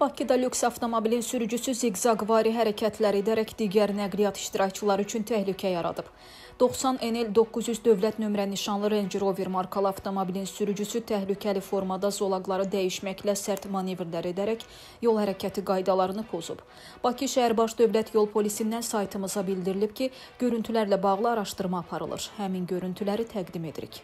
Bakıda lüks avtomobilin sürücüsü ziqzaqvari hərəkətlər edərək digər nəqliyyat iştirakçıları üçün təhlükə yaradıb. 90 NL 900 dövlət nömrə nişanlı Range Rover markalı avtomobilin sürücüsü təhlükəli formada zolaqları dəyişməklə sərt manevrlər edərək yol hərəkəti qaydalarını pozub. Bakı şəhərbaş dövlət yol polisindən saytımıza bildirilib ki, görüntülərlə bağlı araşdırma aparılır. Həmin görüntüləri təqdim edirik.